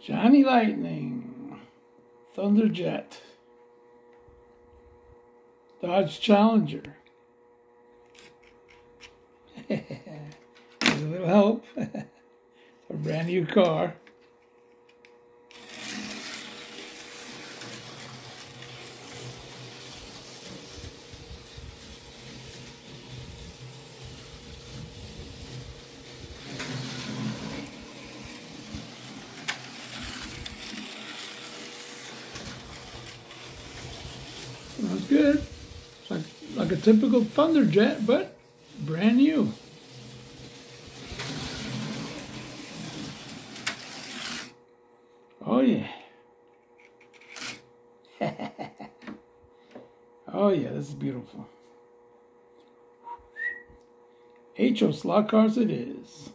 Johnny Lightning, Thunderjet, Dodge Challenger. There's a little help. a brand new car. Good. Like, like a typical Thunderjet, but brand new. Oh yeah. oh yeah, this is beautiful. HO slot cars it is.